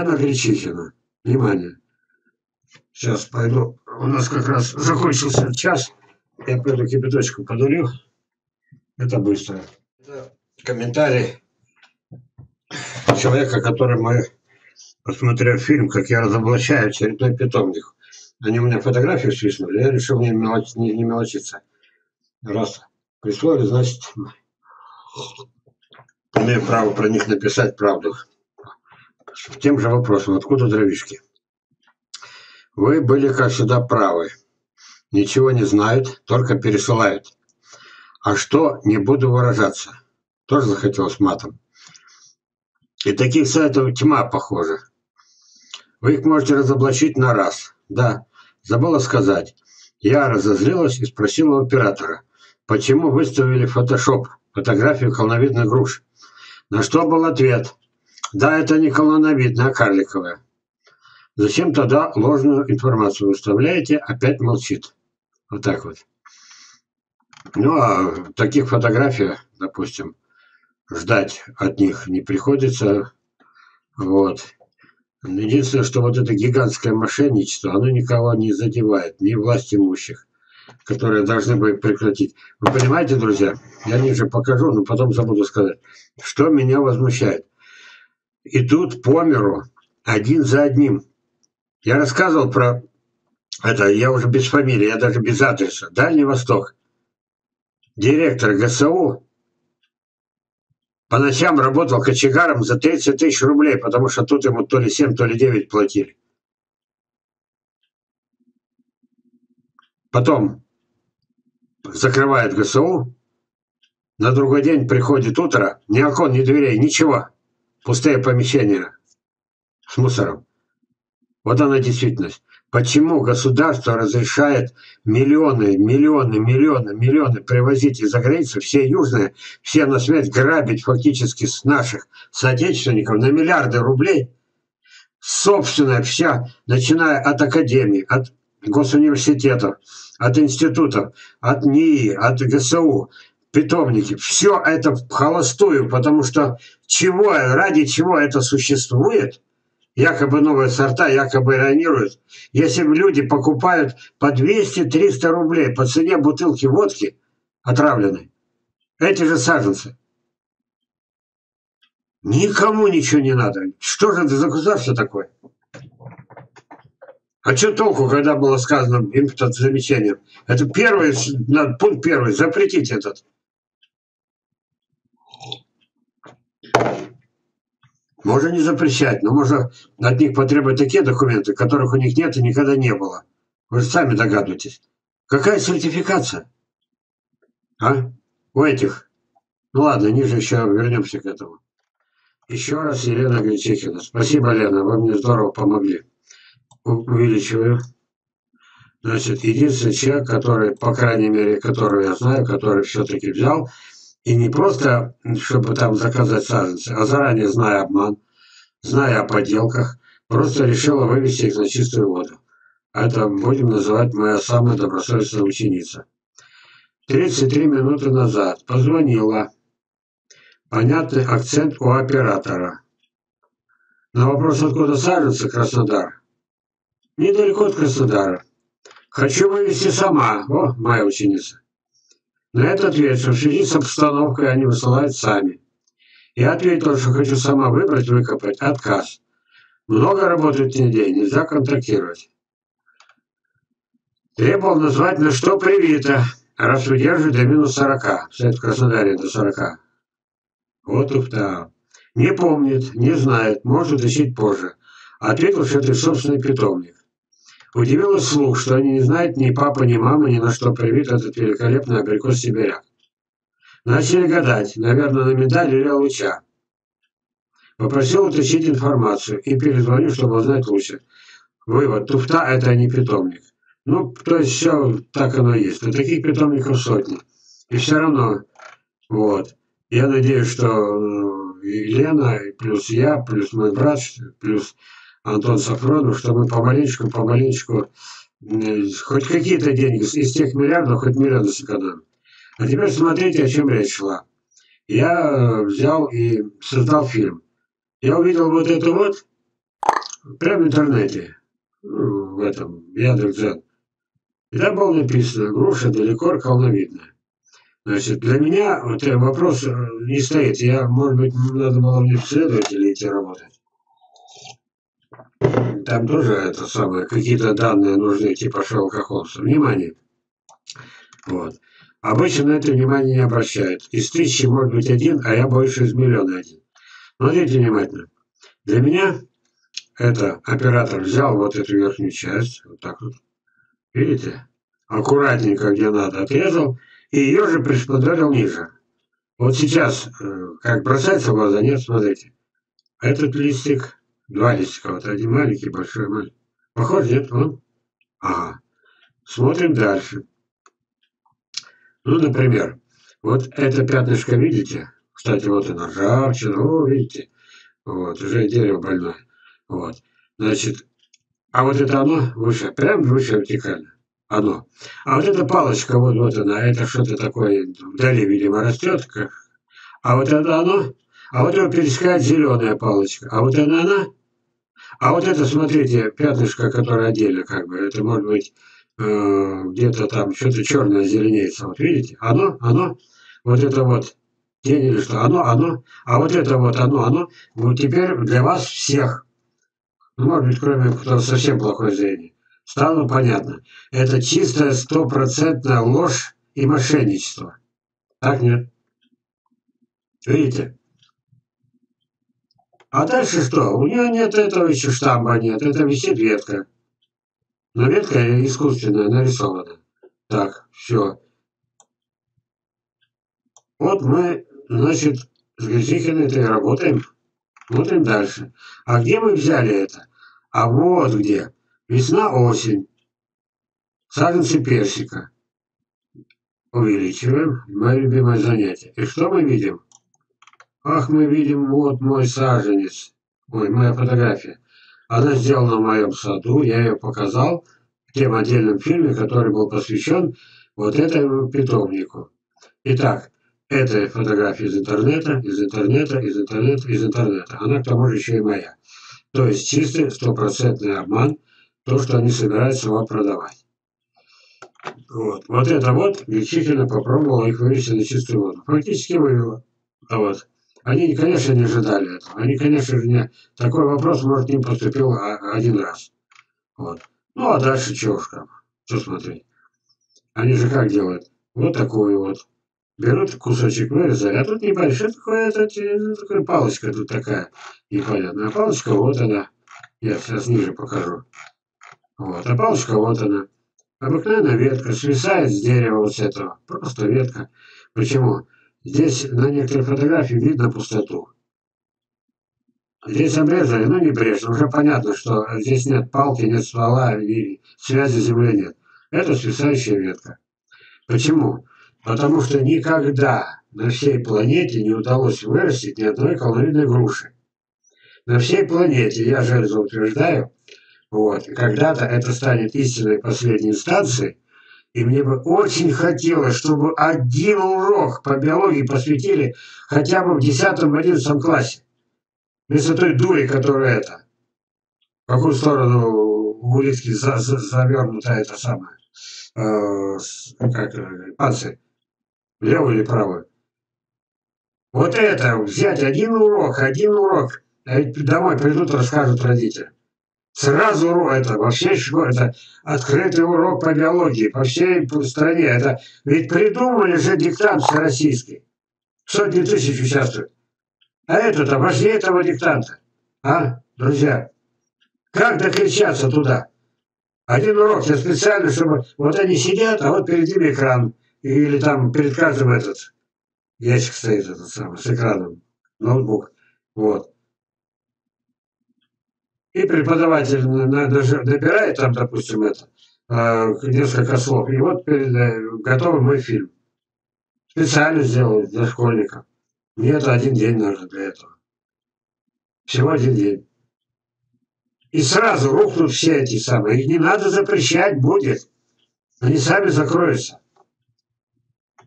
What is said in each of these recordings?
Елена Гречихина. Внимание. Сейчас пойду. У нас как раз закончился час. Я пойду кипяточку подарю. Это быстро. Это комментарий человека, который мы, посмотрев фильм, как я разоблачаю очередной питомник. Они у меня фотографию свистнули, я решил не, мелоч, не, не мелочиться. Раз прислали, значит, имею право про них написать правду. Тем же вопросом, откуда дровишки? Вы были, как всегда, правы. Ничего не знают, только пересылают. А что, не буду выражаться. Тоже захотелось матом. И таких сайтов тьма, похоже. Вы их можете разоблачить на раз. Да, забыла сказать. Я разозлилась и спросила оператора, почему выставили фотошоп, фотографию колоновидных груш. На что был ответ. Да, это не колоновидная, а карликовая. Зачем тогда ложную информацию выставляете? Опять молчит. Вот так вот. Ну, а таких фотографий, допустим, ждать от них не приходится. Вот. Единственное, что вот это гигантское мошенничество, оно никого не задевает, ни власть имущих, которые должны бы прекратить. Вы понимаете, друзья, я ниже покажу, но потом забуду сказать, что меня возмущает. Идут по миру один за одним. Я рассказывал про это, я уже без фамилии, я даже без адреса. Дальний Восток. Директор ГСУ по ночам работал кочегаром за 30 тысяч рублей, потому что тут ему то ли 7, то ли 9 платили. Потом закрывает ГСУ, на другой день приходит утро, ни окон, ни дверей, ничего. Пустые помещения с мусором. Вот она действительность. Почему государство разрешает миллионы, миллионы, миллионы, миллионы привозить из-за границы, все южные, все на смерть грабить фактически с наших соотечественников на миллиарды рублей? Собственная вся, начиная от академии, от госуниверситетов, от институтов, от НИИ, от ГСУ, питомники. Все это в холостую, потому что чего, ради чего это существует – якобы новые сорта, якобы ионируют. Если люди покупают по 200-300 рублей по цене бутылки водки отравленной, эти же саженцы, никому ничего не надо. Что же это за государство такое? А что толку, когда было сказано импорт замечанием? Это первый, пункт первый, запретить этот. Можно не запрещать, но можно от них потребовать такие документы, которых у них нет и никогда не было. Вы же сами догадываетесь. Какая сертификация? А? У этих. Ну ладно, ниже еще вернемся к этому. Еще раз Елена Гречихина. Спасибо, Лена, вы мне здорово помогли. Увеличиваю. Значит, единственный человек, который, по крайней мере, которого я знаю, который все-таки взял и не просто, чтобы там заказать саженцы, а заранее зная обман, зная о подделках, просто решила вывести их на чистую воду. Это будем называть моя самая добросовестная ученица. 33 минуты назад позвонила. Понятный акцент у оператора. На вопрос, откуда саженцы, Краснодар. Недалеко от Краснодара. Хочу вывести сама. О, моя ученица. На это ответил, в связи с обстановкой они высылают сами. Я ответил, что хочу сама выбрать, выкопать. Отказ. Много работают не день, нельзя контактировать. Требовал назвать, на что привито, раз выдерживает до минус 40. Кстати, в Краснодаре до 40. Вот уфта. Не помнит, не знает, может уточнить позже. Ответил, что это собственный питомник. Удивилась слух, что они не знают ни папа, ни мама, ни на что привит этот великолепный абрикос сибиряк. Начали гадать, наверное, на медаль или луча. Попросил уточнить информацию и перезвонил, чтобы узнать лучше. Вывод. Туфта – это не питомник. Ну, то есть все так оно и есть. Но таких питомников сотни. И все равно, вот. Я надеюсь, что э, Елена, плюс я, плюс мой брат, плюс Антон Сафронов, что мы помаленечку, помаленечку хоть какие-то деньги из тех миллиардов, хоть миллиарды сэкономим. А теперь смотрите, о чем речь шла. Я взял и создал фильм. Я увидел вот это вот, Прямо в интернете, ну, в этом, Яндекс.Дзен. И там было написано, груша далеко колновидная. Значит, для меня вот вопрос э, не стоит. Я, может быть, надо было мне в следователя идти работать. Там тоже это самое, какие-то данные нужны, типа Шерлока Холмса. Внимание. Вот. Обычно на это внимание не обращают. Из тысячи может быть один, а я больше из миллиона один. Смотрите внимательно. Для меня это оператор взял вот эту верхнюю часть, вот так вот, видите, аккуратненько, где надо, отрезал, и ее же пришпадарил ниже. Вот сейчас, э, как бросается в глаза, нет, смотрите. Этот листик, два листика, вот один маленький, большой, маленький. Похож, нет, он? Ага. Смотрим дальше. Ну, например, вот это пятнышко, видите? Кстати, вот и ржавчина, о, видите? Вот, уже дерево больное. Вот. Значит, а вот это оно выше, прям выше вертикально. Оно. А вот эта палочка, вот, вот она, это что-то такое вдали, видимо, растет. Как... А вот это оно. А вот его пересекает зеленая палочка. А вот она она. А вот это, смотрите, пятнышко, которое отдельно, как бы, это может быть э, где-то там что-то черное зеленеется. Вот видите? Оно, оно, вот это вот тень или что? Оно, оно. А вот это вот оно, оно. Вот теперь для вас всех, ну, может быть, кроме кто совсем плохое зрение, стало понятно. Это чистая стопроцентная ложь и мошенничество. Так нет? Видите? А дальше что? У нее нет этого еще штамба нет. Это висит ветка. Но ветка искусственная, нарисована. Так, все. Вот мы, значит, с Гречихиной это и работаем. Смотрим дальше. А где мы взяли это? А вот где. Весна-осень. Саженцы персика. Увеличиваем. Мое любимое занятие. И что мы видим? Ах, мы видим, вот мой саженец. Ой, моя фотография. Она сделана в моем саду, я ее показал в тем отдельном фильме, который был посвящен вот этому питомнику. Итак, это фотография из интернета, из интернета, из интернета, из интернета. Она к тому же еще и моя. То есть чистый стопроцентный обман, то, что они собираются вам продавать. Вот, вот это вот действительно попробовала их вывести на чистую воду. Фактически вывела. Вот. Они, конечно, не ожидали этого. Они, конечно же, не... Такой вопрос, может, им поступил один раз. Вот. Ну, а дальше чего уж там? Что смотреть? Они же как делают? Вот такой вот. Берут кусочек вырезали, а тут небольшой такой, это, такая палочка тут такая непонятная. палочка вот она. Я сейчас ниже покажу. Вот. А палочка вот она. Обыкновенная ветка свисает с дерева вот с этого. Просто ветка. Почему? Здесь на некоторых фотографиях видно пустоту. Здесь обрезали, но не брежно. Уже понятно, что здесь нет палки, нет ствола, и связи земли нет. Это свисающая ветка. Почему? Потому что никогда на всей планете не удалось вырастить ни одной колоидной груши. На всей планете, я же это утверждаю, вот, когда-то это станет истинной последней инстанцией, и мне бы очень хотелось, чтобы один урок по биологии посвятили хотя бы в 10-11 классе. Вместо той дури, которая это. В какую сторону улитки за, за, завернута это самое. Э, как, панцирь. Левую или правую. Вот это, взять один урок, один урок. А домой придут, расскажут родителям. Сразу это, во всей школе, это открытый урок по биологии, по всей стране. Это ведь придумали же диктант всероссийский. Сотни тысяч участвуют. А это-то важнее этого диктанта. А, друзья? Как докричаться туда? Один урок, я специально, чтобы вот они сидят, а вот перед ними экран. Или там перед каждым этот ящик стоит этот самый, с экраном, ноутбук. Вот. И преподаватель набирает там, допустим, это, а, несколько слов, и вот перед, э, готовый мой фильм. Специально сделал для школьников. Мне это один день нужно для этого. Всего один день. И сразу рухнут все эти самые. Их не надо запрещать будет. Они сами закроются.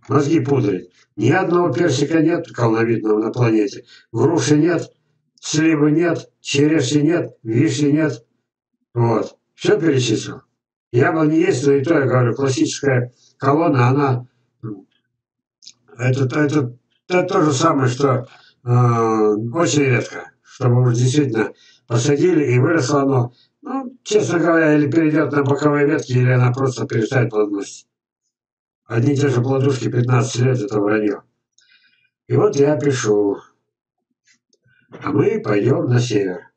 Мозги пудрить. Ни одного персика нет колновидного на планете. Груши нет. Сливы нет, черешни нет, вишни нет. Вот. Все перечислил. Яблони есть, но и то, я говорю, классическая колонна, она это, это, это то же самое, что э, очень редко, чтобы уж действительно посадили и выросло оно. Ну, честно говоря, или перейдет на боковые ветки, или она просто перестает плодоносить. Одни и те же плодушки 15 лет – это вранье. И вот я пишу, а мы пойдем на север.